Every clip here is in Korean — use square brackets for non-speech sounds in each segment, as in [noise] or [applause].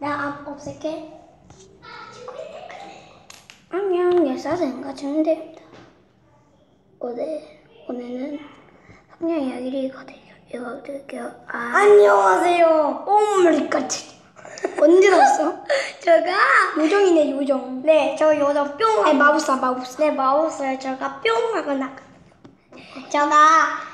나 없앨게. 안녕, 열사생과 정대입니다. 오늘, 오늘은 성냥 이야기를 읽어드릴게요. 아, 안녕하세요. 오물까지. 언제 나왔어? [laughs] 제가 요정이네, 요정. 네, 저 요즘 뿅. 아니, 마법사, 마법사. 네, 마우스를 제가 뿅 하고 나가. 제가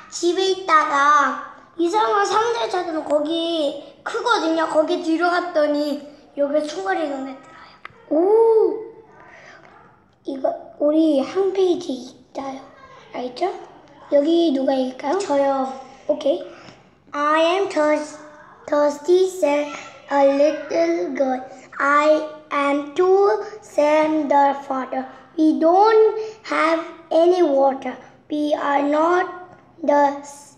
집에 있다가 이상한 상자 찾으면 거기 크거든요. 거기 뒤로 갔더니 여기 충거리 눈에 들어요. 오! 이거, 우리 한 페이지 있어요. 알죠? 여기 누가 읽을까요? 저요. 오케이. I am thirst, thirsty, said a little girl. I am too, said the father. We don't have any water. We are not the s-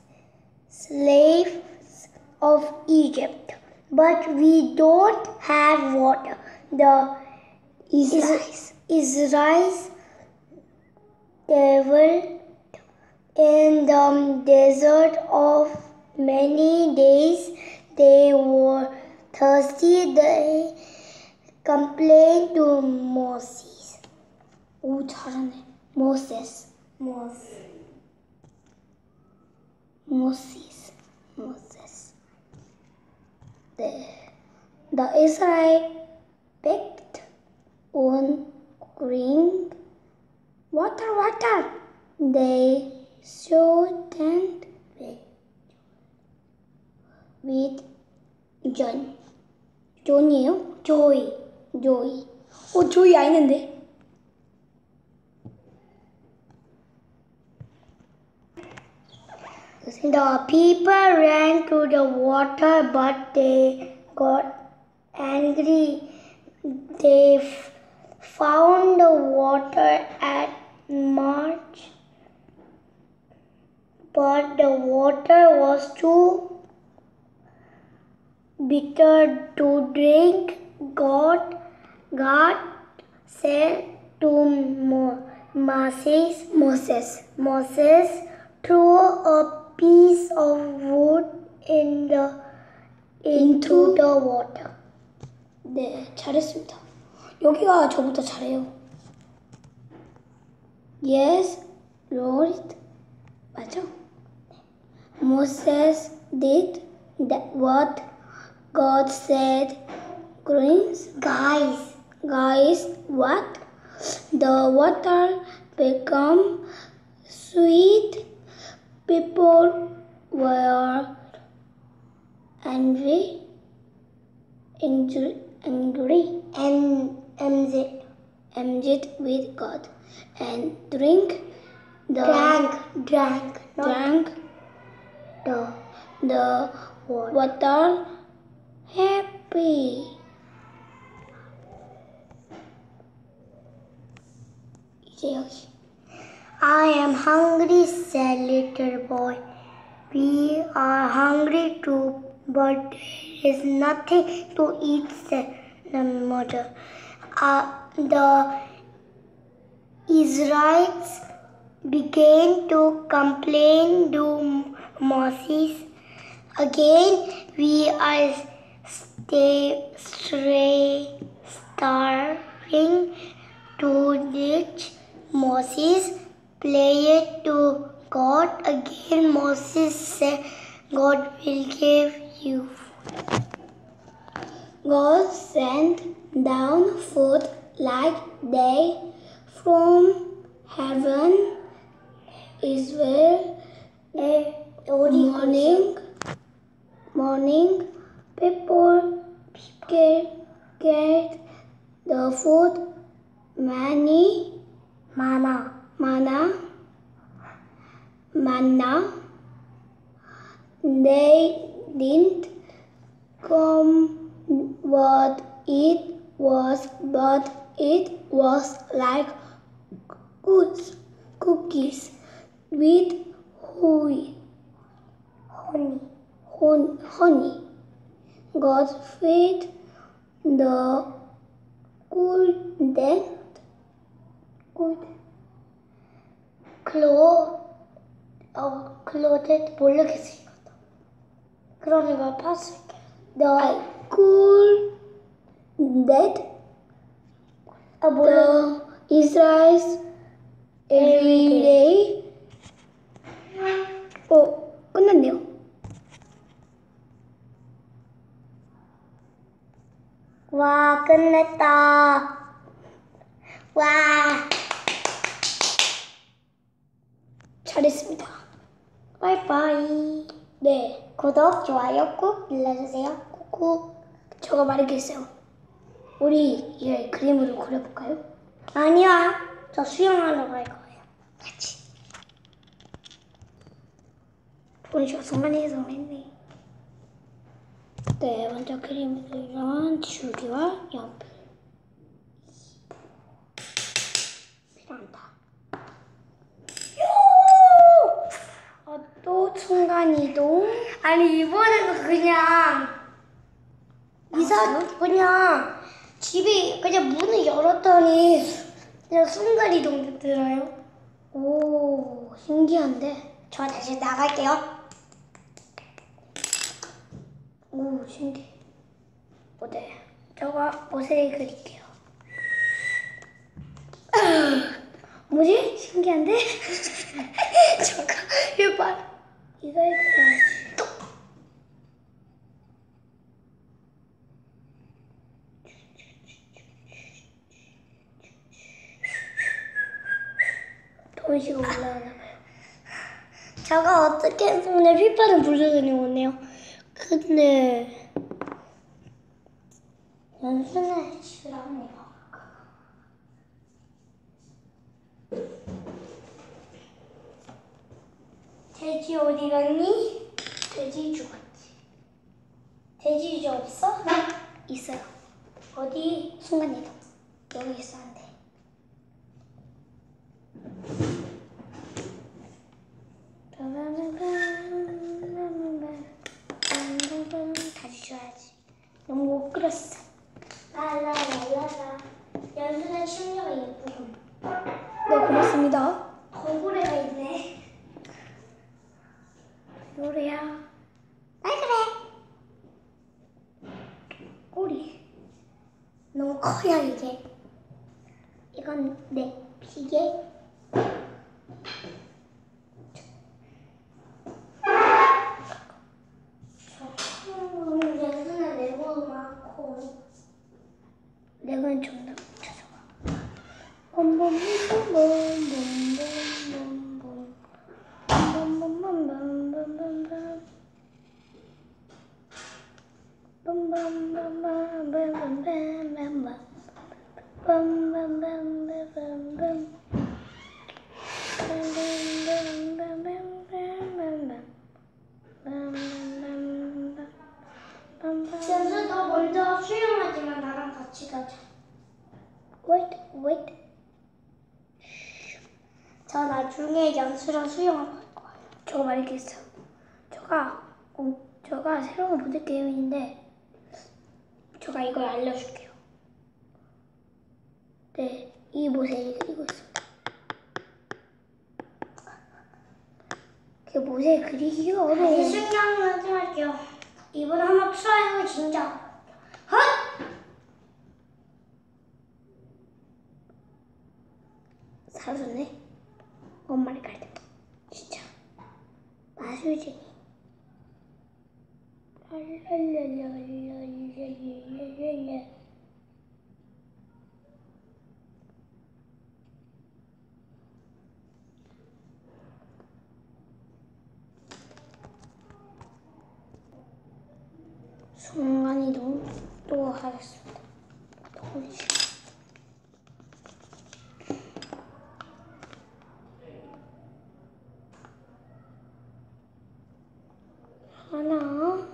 slaves of Egypt, but we don't have water. The Israelites, traveled in the desert of many days. They were thirsty. They complained to Moses. Moses. Moses. Moses. the, the Israel picked on green water, water. They showed and with John. John, you? Joy. Joy. Oh, Joy, I know. The people ran to the water, but they got angry. They found the water at March, but the water was too bitter to drink. God, God said to Mo- Moses, Moses, Moses, throw a piece of wood in the into the water. 네, 잘했습니다. 여기가 저보다 잘해요. Yes, Lord. 맞아? Moses did that what God said. Greens, Guys, guys, what? The water become sweet. People were angry, angry, and amazed, with God, and drink the drank, drank, drank the the water. happy. I am hungry, said little boy. We are hungry too, but there is nothing to eat, said the mother. Uh, the Israelites began to complain to Moses. Again, we are stay, stray, starving to reach Moses played to God. Again, Moses said, God will give you. God sent down food like day from heaven. Israel Eh, morning, morning, people get, get the food, many Mana. manna, manna. They didn't come what it was, but it was like goods, cookies with honey. Honey. hon- honey. God fed the good dead, good Clo, 어, clothed 모르겠어 이것도. 그러니까 파스. the cool that 아 뭐야? the Israel's every day. 어, 끝났네요. 와 끝냈다. 와 잘했습니다. 바이바이. 네, 구독 좋아요 꾹 눌러주세요. 꾹꾹. 저가 말했겠어요. 우리 이제 그림으로 그려볼까요? 아니야. 저 수영하러 갈 거예요. 같이. 도훈 씨가 순간이해서 했네. 네, 먼저 그림을 그리려면 줄기와 연필 필요합니다. 어, 또 순간이동. 아니 이번에는 그냥 이사 그냥 집이 그냥 문을 열었더니 그냥 순간 이동 들어요. 오, 신기한데? 저 다시 나갈게요. 오, 신기해. 어, 네. 저가 옷을 그릴게요. [laughs] 뭐지? 신기한데? [laughs] 저가 해봐. 이거 입어야지. 도시가 올라오나 봐요. 제가 어떻게 오늘 휘파람 불러드는 오네요. 근데 연수는 집이랑 내가 돼지 어디 갔니? 돼지 죽었지. 돼지 이제 없어? 있어요. 어디? 순간이동. 노래야. 왜 그래? 꼬리. 너무 커요, 이게. 이건 내 비계. 내가 정답 찾아봐. 봄봄봄봄. 너 먼저 수영하지만 나랑 같이 가자. Wait, wait. 저 나중에 연수랑 수영할 거예요. 저가 말했겠어. 저가 어, 저가 새로운 보드 게임인데 저가 이걸 알려줄게요. 네, 이 모세를 그리고 있습니다. 그 모세 그리기가 아니 어려워. 신경 하지 말게요. 이번 한번 트라이해 진짜. 헛! 사라졌네. 엄마를 갈등. 진짜 마술쟁이. 순간이동 또 하겠습니다. 동시. 하나,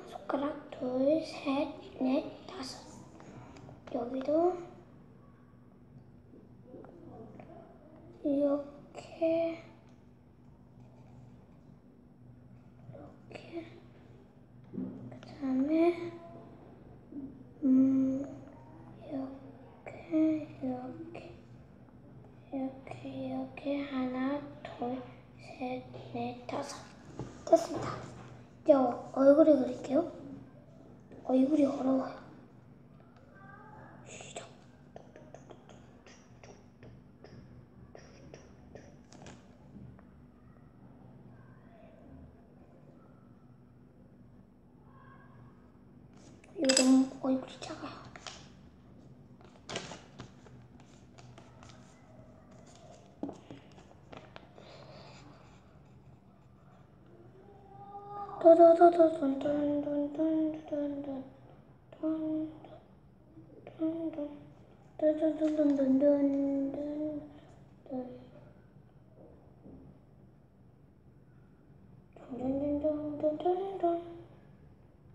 손가락 둘, 셋, 넷, 다섯. 여기도 이렇게 이렇게 그다음에 음 이렇게 이렇게 이렇게 이렇게 하나, 둘, 셋, 넷, 다섯. 됐습니다. 이제 어- 얼굴을 그릴게요. 얼굴이 어려워요. 쉿.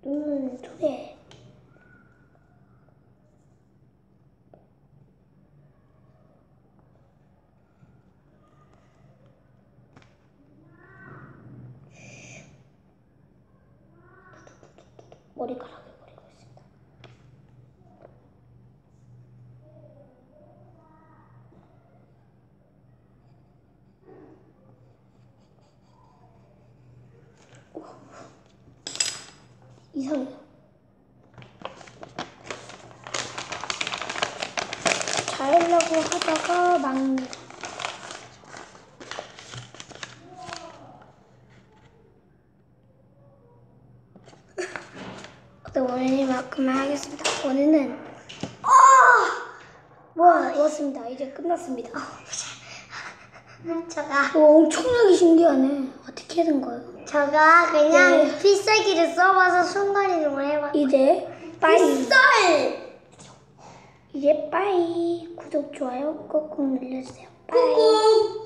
눈두 개. 머리카락을 버리고 있습니다. 오. 이상해요. 자르려고 하다가 망. 어떤 원인만큼만 하겠습니다. 원인은 뭐 이었습니다. 이제 끝났습니다. [laughs] 제가 오, 엄청나게 신기하네. 어떻게 된 거예요? 제가 그냥 네. 필살기를 써봐서 순간 이동을 해봤. 이제 bye. 필살. 이제 bye. 구독 좋아요 꾹꾹 눌러주세요. bye. 꾹꾹.